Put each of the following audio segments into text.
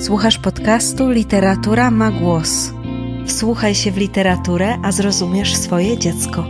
Słuchasz podcastu Literatura ma głos. Wsłuchaj się w literaturę, a zrozumiesz swoje dziecko.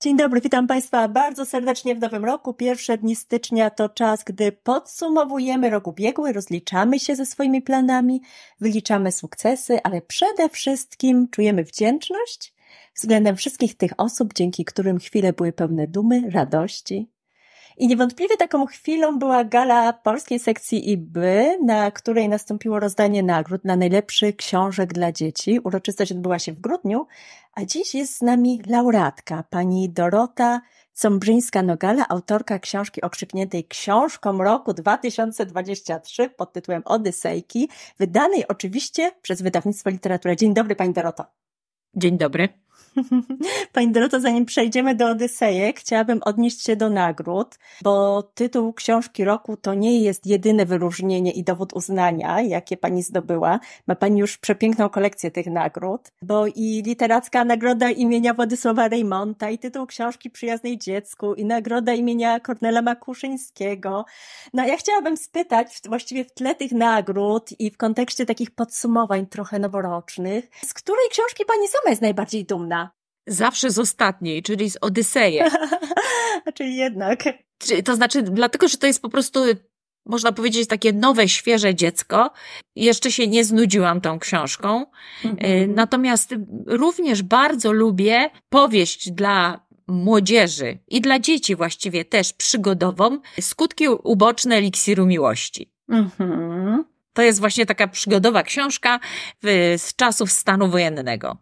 Dzień dobry, witam Państwa bardzo serdecznie w nowym roku. Pierwsze dni stycznia to czas, gdy podsumowujemy rok ubiegły, rozliczamy się ze swoimi planami, wyliczamy sukcesy, ale przede wszystkim czujemy wdzięczność względem wszystkich tych osób, dzięki którym chwile były pełne dumy, radości. I niewątpliwie taką chwilą była gala polskiej sekcji IB, na której nastąpiło rozdanie nagród na najlepszy książek dla dzieci. Uroczystość odbyła się w grudniu, a dziś jest z nami laureatka, pani Dorota Combrzyńska-Nogala, autorka książki okrzykniętej Książką roku 2023 pod tytułem Odysejki, wydanej oczywiście przez wydawnictwo Literatura. Dzień dobry, pani Doroto. Dzień dobry. Pani Doroto, zanim przejdziemy do Odysejek, chciałabym odnieść się do nagród, bo tytuł książki roku to nie jest jedyne wyróżnienie i dowód uznania, jakie Pani zdobyła. Ma Pani już przepiękną kolekcję tych nagród, bo i literacka nagroda imienia Władysława Reymonta, i tytuł książki Przyjaznej Dziecku, i nagroda imienia Kornela Makuszyńskiego. No ja chciałabym spytać, właściwie w tle tych nagród i w kontekście takich podsumowań trochę noworocznych, z której książki Pani sama jest najbardziej dumna? Zawsze z ostatniej, czyli z Odyseje. czyli jednak. To znaczy, dlatego, że to jest po prostu, można powiedzieć, takie nowe, świeże dziecko. Jeszcze się nie znudziłam tą książką. Mhm. Natomiast również bardzo lubię powieść dla młodzieży i dla dzieci właściwie też przygodową Skutki uboczne eliksiru miłości. Mhm. To jest właśnie taka przygodowa książka z czasów stanu wojennego.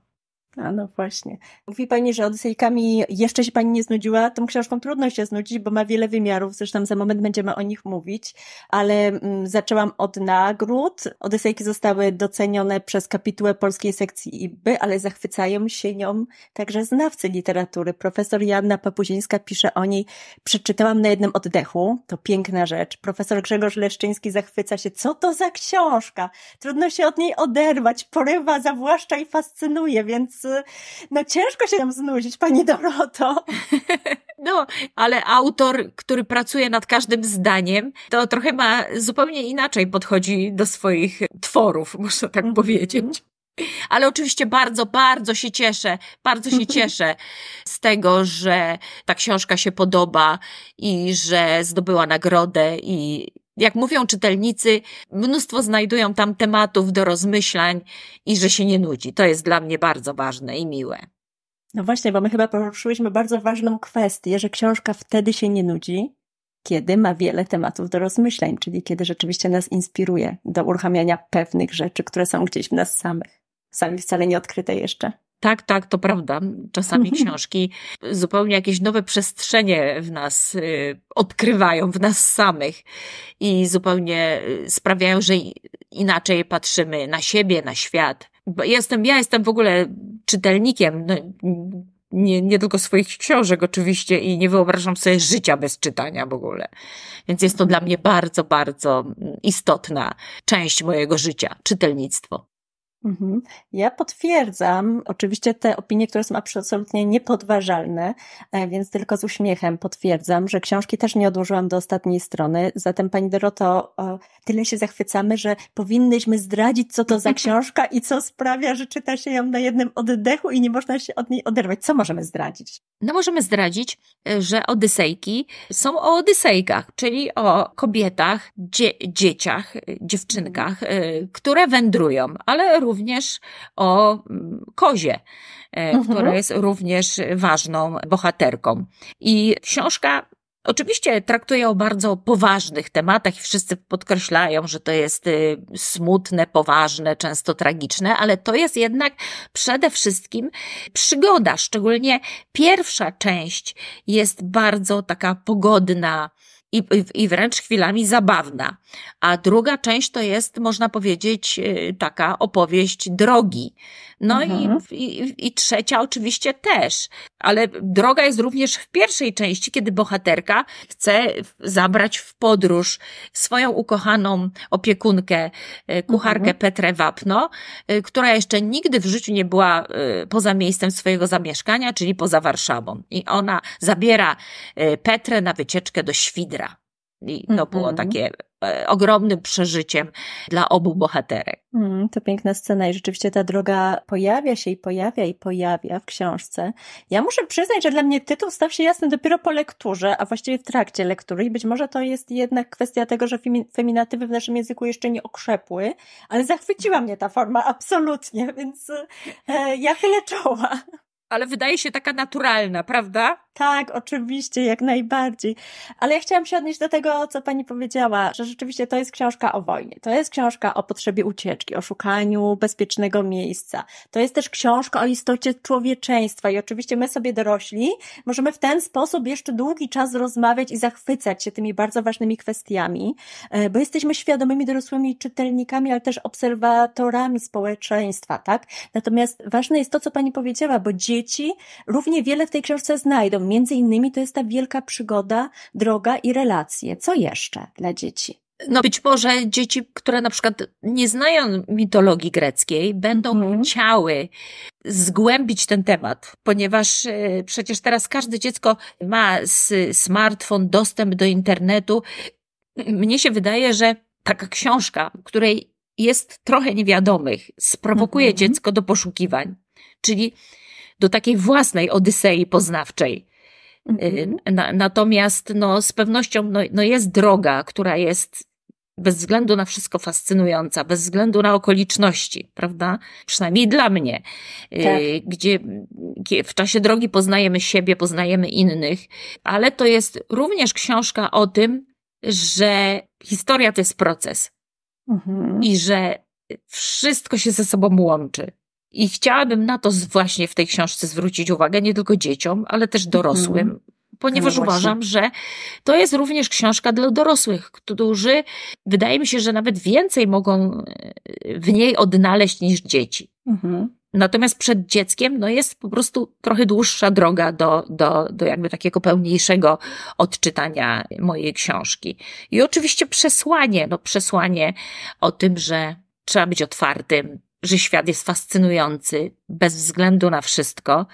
A no właśnie. Mówi Pani, że Odysejkami jeszcze się Pani nie znudziła. Tą książką trudno się znudzić, bo ma wiele wymiarów. Zresztą za moment będziemy o nich mówić. Ale mm, zaczęłam od nagród. Odysejki zostały docenione przez kapitułę polskiej sekcji IB, ale zachwycają się nią także znawcy literatury. Profesor Janna Papuzińska pisze o niej. Przeczytałam na jednym oddechu. To piękna rzecz. Profesor Grzegorz Leszczyński zachwyca się. Co to za książka? Trudno się od niej oderwać. Porywa, zawłaszcza i fascynuje, więc no ciężko się tam znudzić, pani Doroto. No, ale autor, który pracuje nad każdym zdaniem, to trochę ma zupełnie inaczej podchodzi do swoich tworów, można tak mm -hmm. powiedzieć. Ale oczywiście bardzo, bardzo się cieszę, bardzo się cieszę z tego, że ta książka się podoba i że zdobyła nagrodę i jak mówią czytelnicy, mnóstwo znajdują tam tematów do rozmyślań i że się nie nudzi. To jest dla mnie bardzo ważne i miłe. No właśnie, bo my chyba poruszyłyśmy bardzo ważną kwestię, że książka wtedy się nie nudzi, kiedy ma wiele tematów do rozmyślań, czyli kiedy rzeczywiście nas inspiruje do uruchamiania pewnych rzeczy, które są gdzieś w nas samych, sami wcale nie odkryte jeszcze. Tak, tak, to prawda. Czasami książki zupełnie jakieś nowe przestrzenie w nas y, odkrywają, w nas samych i zupełnie y, sprawiają, że inaczej patrzymy na siebie, na świat. Jestem, ja jestem w ogóle czytelnikiem, no, nie, nie tylko swoich książek oczywiście i nie wyobrażam sobie życia bez czytania w ogóle. Więc jest to dla mnie bardzo, bardzo istotna część mojego życia, czytelnictwo. Mhm. Ja potwierdzam oczywiście te opinie, które są absolutnie niepodważalne, e, więc tylko z uśmiechem potwierdzam, że książki też nie odłożyłam do ostatniej strony. Zatem Pani Doroto, tyle się zachwycamy, że powinnyśmy zdradzić, co to za książka i co sprawia, że czyta się ją na jednym oddechu i nie można się od niej oderwać. Co możemy zdradzić? No możemy zdradzić, e, że Odysejki są o Odysejkach, czyli o kobietach, dzie dzieciach, e, dziewczynkach, które wędrują, ale również o mm, kozie, e, mhm. która jest również ważną bohaterką. I książka Oczywiście traktuje o bardzo poważnych tematach i wszyscy podkreślają, że to jest y, smutne, poważne, często tragiczne, ale to jest jednak przede wszystkim przygoda. Szczególnie pierwsza część jest bardzo taka pogodna, i, i wręcz chwilami zabawna. A druga część to jest, można powiedzieć, y, taka opowieść drogi. No mhm. i, i, i trzecia oczywiście też. Ale droga jest również w pierwszej części, kiedy bohaterka chce zabrać w podróż swoją ukochaną opiekunkę, y, kucharkę mhm. Petrę Wapno, y, która jeszcze nigdy w życiu nie była poza miejscem swojego zamieszkania, czyli poza Warszawą. I ona zabiera Petrę na wycieczkę do Świdra. I to było mhm. takie e, ogromnym przeżyciem dla obu bohaterek. Mm, to piękna scena i rzeczywiście ta droga pojawia się i pojawia i pojawia w książce. Ja muszę przyznać, że dla mnie tytuł stał się jasny dopiero po lekturze, a właściwie w trakcie lektury i być może to jest jednak kwestia tego, że feminatywy w naszym języku jeszcze nie okrzepły, ale zachwyciła mnie ta forma absolutnie, więc e, ja tyle czoła ale wydaje się taka naturalna, prawda? Tak, oczywiście, jak najbardziej. Ale ja chciałam się odnieść do tego, co pani powiedziała, że rzeczywiście to jest książka o wojnie. To jest książka o potrzebie ucieczki, o szukaniu bezpiecznego miejsca. To jest też książka o istocie człowieczeństwa i oczywiście my sobie dorośli możemy w ten sposób jeszcze długi czas rozmawiać i zachwycać się tymi bardzo ważnymi kwestiami, e, bo jesteśmy świadomymi dorosłymi czytelnikami, ale też obserwatorami społeczeństwa, tak? Natomiast ważne jest to, co pani powiedziała, bo dzieci równie wiele w tej książce znajdą między innymi to jest ta wielka przygoda, droga i relacje. Co jeszcze dla dzieci? No być może dzieci, które na przykład nie znają mitologii greckiej, będą mhm. chciały zgłębić ten temat, ponieważ e, przecież teraz każde dziecko ma smartfon, dostęp do internetu. Mnie się wydaje, że taka książka, której jest trochę niewiadomych, sprowokuje mhm. dziecko do poszukiwań. Czyli do takiej własnej odysei poznawczej. Mhm. Na, natomiast no, z pewnością no, no jest droga, która jest bez względu na wszystko fascynująca, bez względu na okoliczności, prawda? Przynajmniej dla mnie, y, tak. gdzie w czasie drogi poznajemy siebie, poznajemy innych, ale to jest również książka o tym, że historia to jest proces mhm. i że wszystko się ze sobą łączy. I chciałabym na to właśnie w tej książce zwrócić uwagę nie tylko dzieciom, ale też dorosłym, mm. ponieważ no uważam, że to jest również książka dla dorosłych, którzy wydaje mi się, że nawet więcej mogą e, w niej odnaleźć niż dzieci. Mhm. Natomiast przed dzieckiem no jest po prostu trochę dłuższa droga do, do, do jakby takiego pełniejszego odczytania mojej książki. I oczywiście przesłanie, no przesłanie o tym, że trzeba być otwartym, że świat jest fascynujący bez względu na wszystko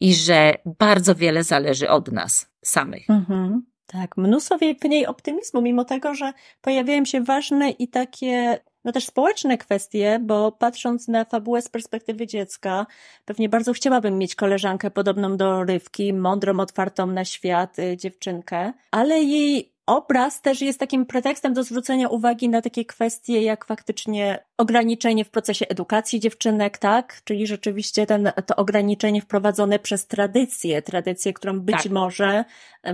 i że bardzo wiele zależy od nas samych. Mhm. Tak, mnóstwo w niej optymizmu, mimo tego, że pojawiają się ważne i takie, no też społeczne kwestie, bo patrząc na fabułę z perspektywy dziecka, pewnie bardzo chciałabym mieć koleżankę podobną do Rywki, mądrą, otwartą na świat y, dziewczynkę, ale jej obraz też jest takim pretekstem do zwrócenia uwagi na takie kwestie, jak faktycznie ograniczenie w procesie edukacji dziewczynek, tak? Czyli rzeczywiście ten, to ograniczenie wprowadzone przez tradycję, tradycję, którą być tak. może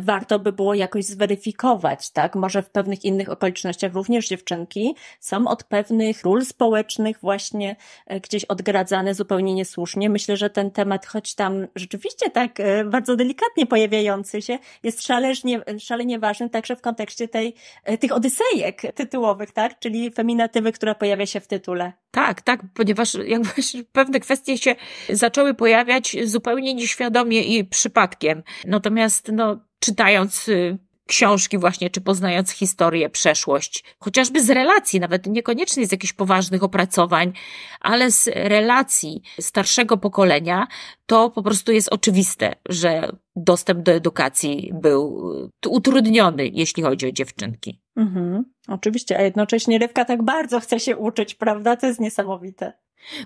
warto by było jakoś zweryfikować, tak? Może w pewnych innych okolicznościach również dziewczynki są od pewnych ról społecznych właśnie e, gdzieś odgradzane zupełnie niesłusznie. Myślę, że ten temat, choć tam rzeczywiście tak e, bardzo delikatnie pojawiający się, jest szalenie, szalenie ważny także w kontekście tej, e, tych odysejek tytułowych, tak? Czyli feminatywy, która pojawia się w tytule. Tak, tak, ponieważ jakby pewne kwestie się zaczęły pojawiać zupełnie nieświadomie i przypadkiem. Natomiast, no, czytając y, książki właśnie, czy poznając historię, przeszłość, chociażby z relacji, nawet niekoniecznie z jakichś poważnych opracowań, ale z relacji starszego pokolenia, to po prostu jest oczywiste, że dostęp do edukacji był y, utrudniony, jeśli chodzi o dziewczynki. Mhm, oczywiście, a jednocześnie Rywka tak bardzo chce się uczyć, prawda? To jest niesamowite.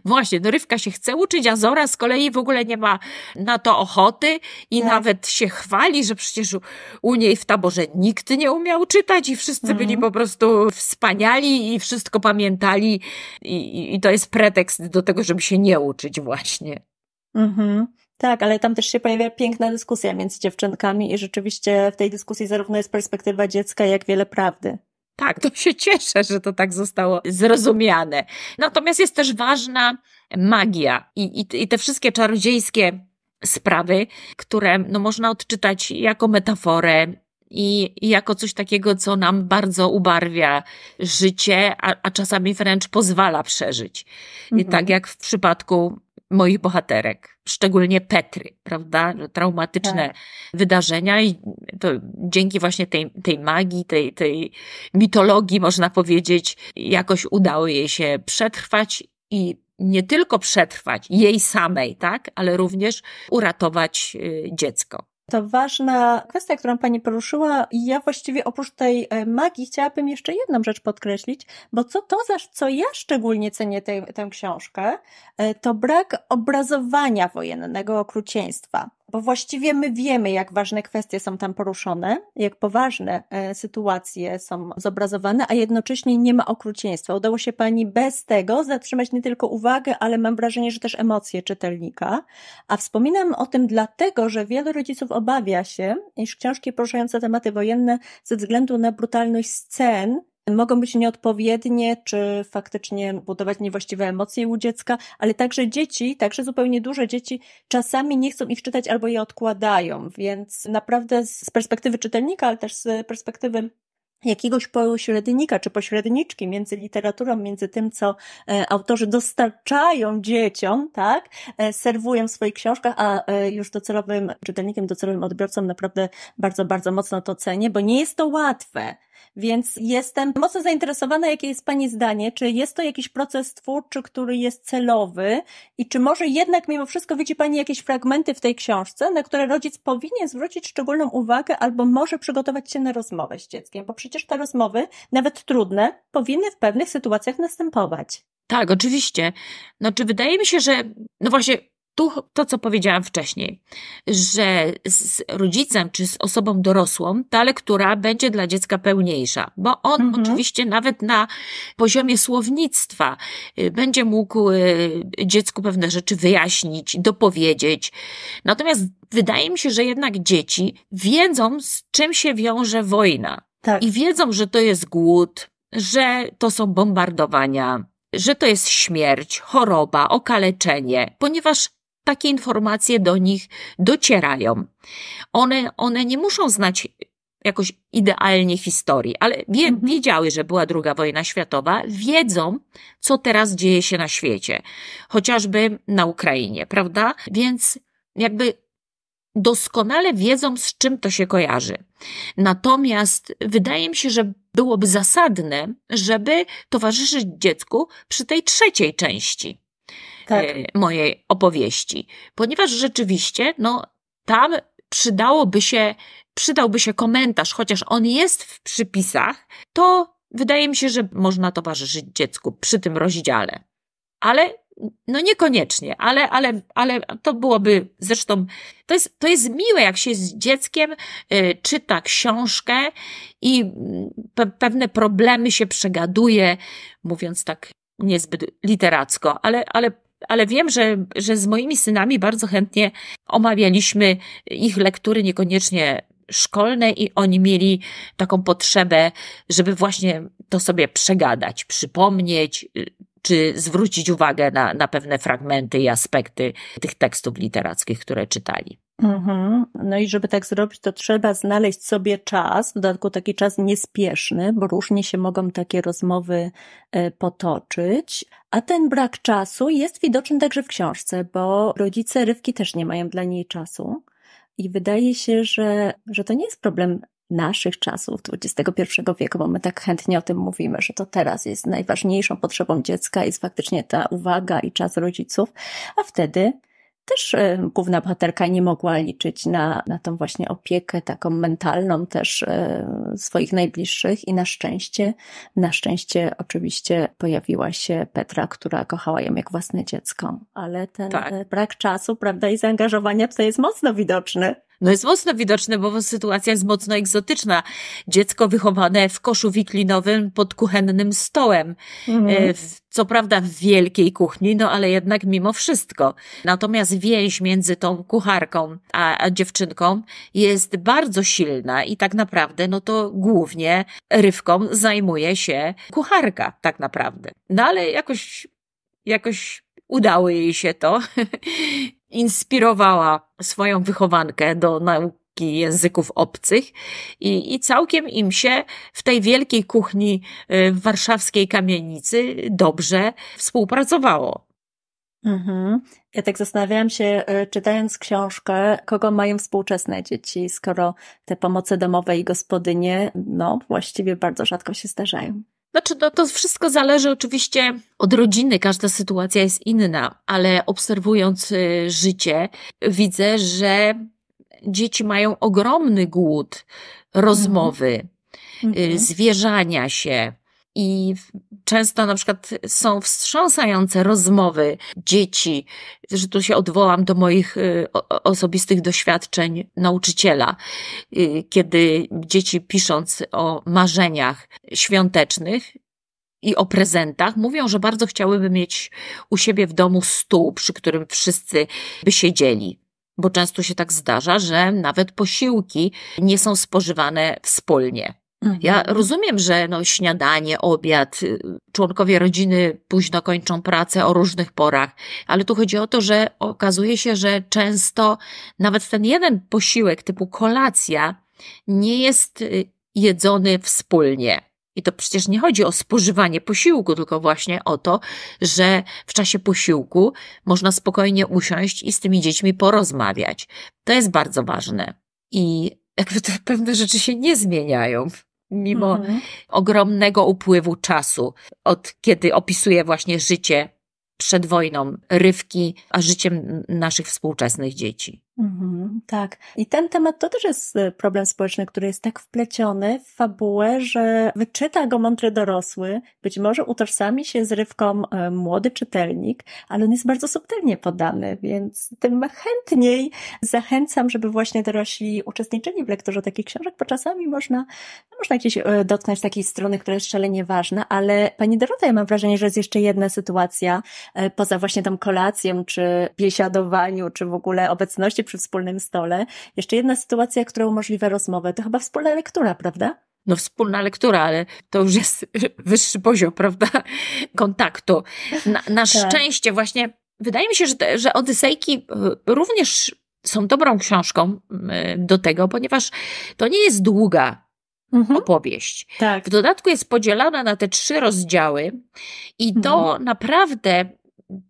Właśnie, no Rywka się chce uczyć, a Zora z kolei w ogóle nie ma na to ochoty i tak. nawet się chwali, że przecież u niej w taborze nikt nie umiał czytać i wszyscy mhm. byli po prostu wspaniali i wszystko pamiętali i, i to jest pretekst do tego, żeby się nie uczyć właśnie. Mhm. Tak, ale tam też się pojawia piękna dyskusja między dziewczynkami i rzeczywiście w tej dyskusji zarówno jest perspektywa dziecka, jak wiele prawdy. Tak, to się cieszę, że to tak zostało zrozumiane. Natomiast jest też ważna magia i, i, i te wszystkie czarodziejskie sprawy, które no, można odczytać jako metaforę, i, jako coś takiego, co nam bardzo ubarwia życie, a, a czasami wręcz pozwala przeżyć. Mhm. I tak jak w przypadku moich bohaterek, szczególnie Petry, prawda? Traumatyczne tak. wydarzenia i to dzięki właśnie tej, tej magii, tej, tej mitologii, można powiedzieć, jakoś udało jej się przetrwać i nie tylko przetrwać jej samej, tak, ale również uratować y, dziecko. To ważna kwestia, którą Pani poruszyła. Ja właściwie oprócz tej e, magii chciałabym jeszcze jedną rzecz podkreślić, bo co to za, co ja szczególnie cenię tę, tę książkę, e, to brak obrazowania wojennego okrucieństwa bo właściwie my wiemy, jak ważne kwestie są tam poruszone, jak poważne e, sytuacje są zobrazowane, a jednocześnie nie ma okrucieństwa. Udało się Pani bez tego zatrzymać nie tylko uwagę, ale mam wrażenie, że też emocje czytelnika. A wspominam o tym dlatego, że wielu rodziców obawia się, iż książki poruszające tematy wojenne ze względu na brutalność scen mogą być nieodpowiednie, czy faktycznie budować niewłaściwe emocje u dziecka, ale także dzieci, także zupełnie duże dzieci czasami nie chcą ich czytać albo je odkładają, więc naprawdę z perspektywy czytelnika, ale też z perspektywy jakiegoś pośrednika czy pośredniczki między literaturą, między tym, co e, autorzy dostarczają dzieciom, tak, e, serwują w swoich książkach, a e, już docelowym czytelnikiem, docelowym odbiorcom naprawdę bardzo, bardzo mocno to cenię, bo nie jest to łatwe. Więc jestem mocno zainteresowana, jakie jest Pani zdanie. Czy jest to jakiś proces twórczy, który jest celowy i czy może jednak mimo wszystko widzi Pani jakieś fragmenty w tej książce, na które rodzic powinien zwrócić szczególną uwagę albo może przygotować się na rozmowę z dzieckiem? Bo przecież te rozmowy, nawet trudne, powinny w pewnych sytuacjach następować. Tak, oczywiście. No, czy wydaje mi się, że, no właśnie, tu to, co powiedziałam wcześniej, że z rodzicem czy z osobą dorosłą ta lektura będzie dla dziecka pełniejsza, bo on mhm. oczywiście nawet na poziomie słownictwa y, będzie mógł y, dziecku pewne rzeczy wyjaśnić, dopowiedzieć. Natomiast wydaje mi się, że jednak dzieci wiedzą, z czym się wiąże wojna. Tak. I wiedzą, że to jest głód, że to są bombardowania, że to jest śmierć, choroba, okaleczenie, ponieważ takie informacje do nich docierają. One, one nie muszą znać jakoś idealnie historii, ale wie, mhm. wiedziały, że była druga wojna światowa, wiedzą, co teraz dzieje się na świecie, chociażby na Ukrainie, prawda? Więc jakby doskonale wiedzą, z czym to się kojarzy. Natomiast wydaje mi się, że byłoby zasadne, żeby towarzyszyć dziecku przy tej trzeciej części tak. E, mojej opowieści. Ponieważ rzeczywiście, no, tam przydałoby się, przydałby się komentarz, chociaż on jest w przypisach, to wydaje mi się, że można towarzyszyć dziecku przy tym rozdziale. Ale no niekoniecznie, ale, ale, ale to byłoby zresztą, to jest, to jest miłe, jak się z dzieckiem y, czyta książkę i mm, pe, pewne problemy się przegaduje, mówiąc tak niezbyt literacko, ale, ale ale wiem, że, że z moimi synami bardzo chętnie omawialiśmy ich lektury, niekoniecznie szkolne, i oni mieli taką potrzebę, żeby właśnie to sobie przegadać, przypomnieć, czy zwrócić uwagę na, na pewne fragmenty i aspekty tych tekstów literackich, które czytali. Mhm. No i żeby tak zrobić, to trzeba znaleźć sobie czas, w dodatku taki czas niespieszny, bo różnie się mogą takie rozmowy e, potoczyć. A ten brak czasu jest widoczny także w książce, bo rodzice Rywki też nie mają dla niej czasu. I wydaje się, że, że to nie jest problem naszych czasów XXI wieku, bo my tak chętnie o tym mówimy, że to teraz jest najważniejszą potrzebą dziecka, jest faktycznie ta uwaga i czas rodziców, a wtedy też e, główna bohaterka nie mogła liczyć na, na tą właśnie opiekę taką mentalną też e, swoich najbliższych i na szczęście, na szczęście oczywiście pojawiła się Petra, która kochała ją jak własne dziecko, ale ten tak. Brak czasu, prawda, i zaangażowania tutaj jest mocno widoczny. No jest mocno widoczne, bo sytuacja jest mocno egzotyczna. Dziecko wychowane w koszu wiklinowym pod kuchennym stołem. Mhm. Co prawda w wielkiej kuchni, no ale jednak mimo wszystko. Natomiast więź między tą kucharką a, a dziewczynką jest bardzo silna i tak naprawdę, no to głównie rywką zajmuje się kucharka, tak naprawdę. No ale jakoś, jakoś udało jej się to. Inspirowała swoją wychowankę do języków obcych i, i całkiem im się w tej wielkiej kuchni y, w warszawskiej kamienicy dobrze współpracowało. Mhm. Ja tak zastanawiałam się, y, czytając książkę, kogo mają współczesne dzieci, skoro te pomoce domowe i gospodynie, no, właściwie bardzo rzadko się zdarzają. Znaczy, no, to wszystko zależy oczywiście od rodziny, każda sytuacja jest inna, ale obserwując y, życie, widzę, że dzieci mają ogromny głód rozmowy, mhm. zwierzania się, i często na przykład są wstrząsające rozmowy dzieci, że tu się odwołam do moich y, osobistych doświadczeń nauczyciela, y, kiedy dzieci pisząc o marzeniach świątecznych, i o prezentach, mówią, że bardzo chciałyby mieć u siebie w domu stół, przy którym wszyscy by siedzieli. Bo często się tak zdarza, że nawet posiłki nie są spożywane wspólnie. Ja mhm. rozumiem, że no, śniadanie, obiad, y, członkowie rodziny późno kończą pracę o różnych porach, ale tu chodzi o to, że okazuje się, że często nawet ten jeden posiłek typu kolacja nie jest y, jedzony wspólnie. I to przecież nie chodzi o spożywanie posiłku, tylko właśnie o to, że w czasie posiłku można spokojnie usiąść i z tymi dziećmi porozmawiać. To jest bardzo ważne. I jakby te pewne rzeczy się nie zmieniają mimo mhm. ogromnego upływu czasu, od kiedy opisuje właśnie życie przed wojną rywki, a życiem naszych współczesnych dzieci. Mhm, tak. I ten temat to też jest e, problem społeczny, który jest tak wpleciony w fabułę, że wyczyta go mądry dorosły, być może utożsami się z rywką e, młody czytelnik, ale on jest bardzo subtelnie podany, więc tym chętniej zachęcam, żeby właśnie dorośli uczestniczyli w lekturze takich książek, bo czasami można, no można gdzieś e, dotknąć takiej strony, która jest szalenie ważna, ale pani Dorota, ja mam wrażenie, że jest jeszcze jedna sytuacja, poza właśnie tą kolacją, czy biesiadowaniu, czy w ogóle obecności przy wspólnym stole. Jeszcze jedna sytuacja, która umożliwia rozmowę, to chyba wspólna lektura, prawda? no wspólna lektura, ale to już jest wyższy poziom, prawda, kontaktu. Na, na tak. szczęście właśnie, wydaje mi się, że, te, że Odysejki e, również są dobrą książką e, do tego, ponieważ to nie jest długa mhm. opowieść. Tak. W dodatku jest podzielona na te trzy rozdziały i to mhm. naprawdę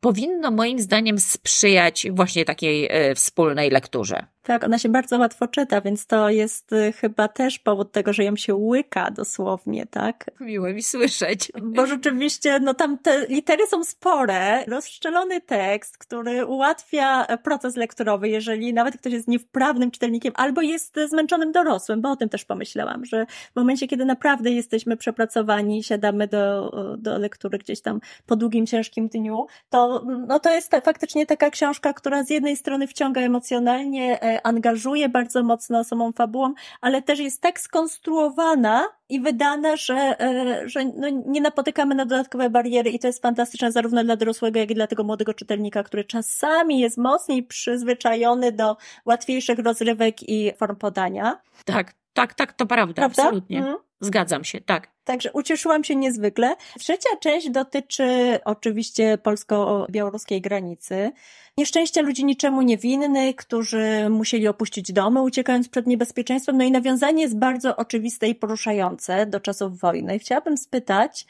powinno moim zdaniem sprzyjać właśnie takiej e, wspólnej lekturze. Tak, ona się bardzo łatwo czyta, więc to jest y, chyba też powód tego, że ją się łyka dosłownie, tak? Miło mi słyszeć. Bo rzeczywiście, no tam te litery są spore, rozszczelony tekst, który ułatwia e, proces lekturowy, jeżeli nawet ktoś jest niewprawnym czytelnikiem albo jest zmęczonym dorosłym, bo o tym też pomyślałam, że w momencie, kiedy naprawdę jesteśmy przepracowani, siadamy do, do lektury gdzieś tam po długim, ciężkim dniu, to, no to jest ta, faktycznie taka książka, która z jednej strony wciąga emocjonalnie, e, angażuje bardzo mocno samą fabułą, ale też jest tak skonstruowana i wydana, że, e, że no nie napotykamy na dodatkowe bariery i to jest fantastyczne zarówno dla dorosłego, jak i dla tego młodego czytelnika, który czasami jest mocniej przyzwyczajony do łatwiejszych rozrywek i form podania. Tak, tak, tak, to prawda, prawda? absolutnie. Mhm. Zgadzam się, tak. Także ucieszyłam się niezwykle. Trzecia część dotyczy oczywiście polsko-białoruskiej granicy. Nieszczęścia ludzi niczemu niewinnych, którzy musieli opuścić domy, uciekając przed niebezpieczeństwem. No i nawiązanie jest bardzo oczywiste i poruszające do czasów wojny. Chciałabym spytać,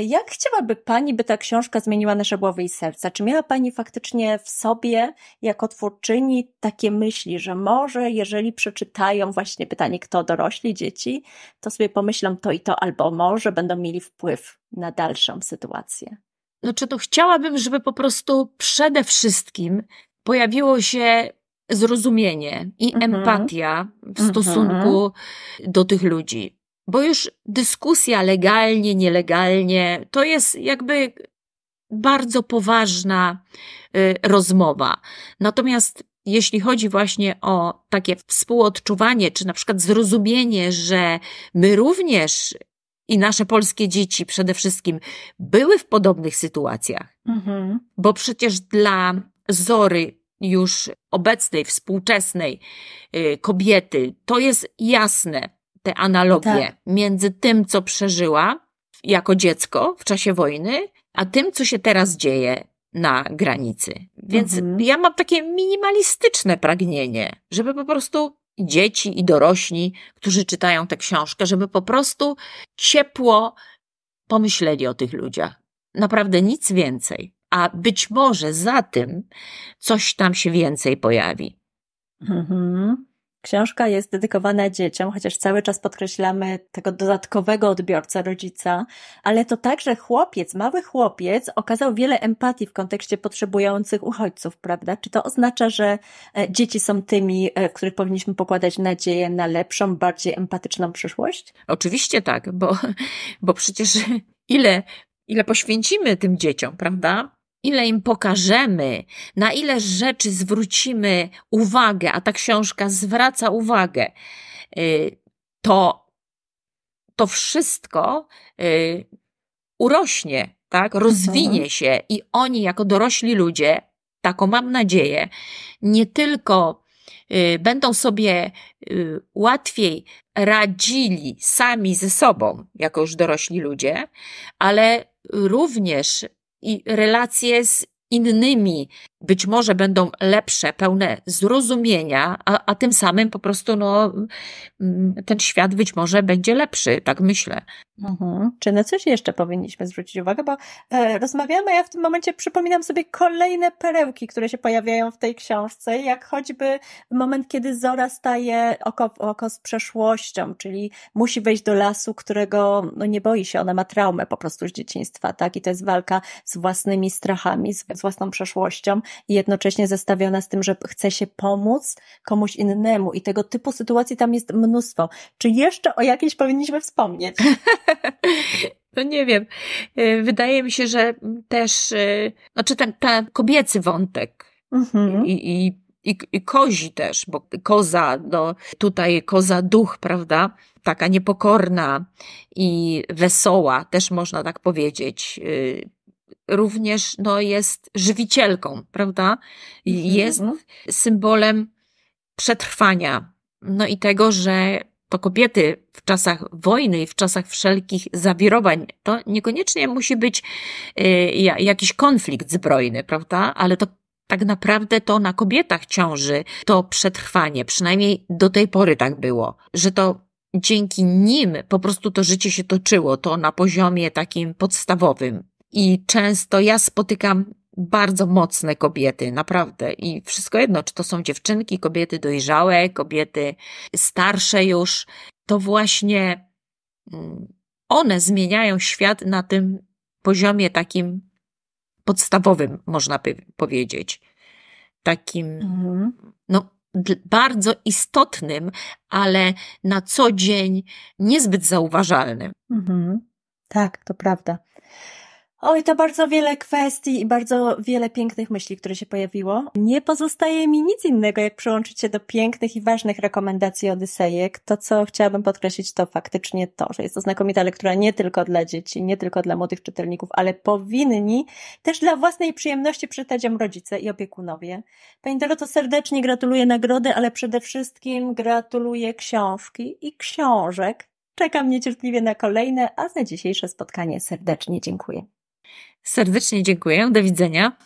jak chciałaby Pani, by ta książka zmieniła nasze głowy i serca? Czy miała Pani faktycznie w sobie, jako twórczyni, takie myśli, że może, jeżeli przeczytają właśnie pytanie, kto dorośli, dzieci, to sobie pomyślą to i to, albo może będą mieli wpływ na dalszą sytuację? Znaczy, to chciałabym, żeby po prostu przede wszystkim pojawiło się zrozumienie i mhm. empatia w mhm. stosunku do tych ludzi. Bo już dyskusja legalnie, nielegalnie to jest jakby bardzo poważna y, rozmowa. Natomiast jeśli chodzi właśnie o takie współodczuwanie, czy na przykład zrozumienie, że my również i nasze polskie dzieci przede wszystkim były w podobnych sytuacjach, mhm. bo przecież dla Zory już obecnej, współczesnej y, kobiety, to jest jasne, te analogie tak. między tym, co przeżyła jako dziecko w czasie wojny, a tym, co się teraz dzieje na granicy. Więc mhm. ja mam takie minimalistyczne pragnienie, żeby po prostu dzieci, i dorośli, którzy czytają tę książkę, żeby po prostu ciepło pomyśleli o tych ludziach. Naprawdę nic więcej. A być może za tym coś tam się więcej pojawi. Mhm. Książka jest dedykowana dzieciom, chociaż cały czas podkreślamy tego dodatkowego odbiorcę rodzica, ale to także chłopiec, mały chłopiec okazał wiele empatii w kontekście potrzebujących uchodźców, prawda? Czy to oznacza, że e, dzieci są tymi, e, w których powinniśmy pokładać nadzieję na lepszą, bardziej empatyczną przyszłość? Oczywiście tak, bo, bo przecież ile, ile poświęcimy tym dzieciom, prawda? Ile im pokażemy, na ile rzeczy zwrócimy uwagę, a ta książka zwraca uwagę, y, to, to wszystko y, urośnie, tak? Rozwinie mhm. się i oni jako dorośli ludzie, taką mam nadzieję, nie tylko y, będą sobie łatwiej radzili sami ze sobą, jako już dorośli ludzie, ale również i relacje z innymi być może będą lepsze, pełne zrozumienia, a, a tym samym po prostu no, mm, ten świat być może będzie lepszy, tak myślę. Mhm. Czy na coś jeszcze powinniśmy zwrócić uwagę? Bo e, rozmawiamy, ja w tym momencie przypominam sobie kolejne perełki, które się pojawiają w tej książce, jak choćby moment, kiedy Zora staje oko oko z przeszłością, czyli musi wejść do lasu, którego no, nie boi się, ona ma traumę po prostu z dzieciństwa, tak? I to jest walka z własnymi strachami, z, z własną przeszłością i jednocześnie zestawiona z tym, że chce się pomóc komuś innemu i tego typu sytuacji tam jest mnóstwo. Czy jeszcze o jakiejś powinniśmy wspomnieć? No nie wiem. E, wydaje mi się, że też, e, znaczy ten, ten kobiecy wątek mhm. i, i, i, i kozi też, bo koza, no tutaj koza duch, prawda? Taka niepokorna i wesoła, też można tak powiedzieć. Również no, jest żywicielką, prawda? Mhm, jest mhm. symbolem przetrwania. No i tego, że to kobiety w czasach wojny i w czasach wszelkich zawirowań, to niekoniecznie musi być y, jakiś konflikt zbrojny, prawda? Ale to tak naprawdę to na kobietach ciąży to przetrwanie. Przynajmniej do tej pory tak było, że to dzięki nim po prostu to życie się toczyło, to na poziomie takim podstawowym. I często ja spotykam bardzo mocne kobiety, naprawdę. I wszystko jedno, czy to są dziewczynki, kobiety dojrzałe, kobiety starsze już, to właśnie mm, one zmieniają świat na tym poziomie takim podstawowym, można by powiedzieć. Takim, mhm. no, bardzo istotnym, ale na co dzień niezbyt zauważalnym. Mhm. Tak, to prawda. Oj, to bardzo wiele kwestii i bardzo wiele pięknych myśli, które się pojawiło. Nie pozostaje mi nic innego, jak przyłączyć się do pięknych i ważnych rekomendacji Odysejek. To, co chciałabym podkreślić, to faktycznie to, że jest to znakomita lektura nie tylko dla dzieci, nie tylko dla młodych czytelników, ale powinni też dla własnej przyjemności przeczytać ją rodzice i opiekunowie. Pani Doroto, serdecznie gratuluję nagrody, ale przede wszystkim gratuluję książki i książek. Czekam niecierpliwie na kolejne, a za dzisiejsze spotkanie serdecznie dziękuję. Serdecznie dziękuję. Do widzenia.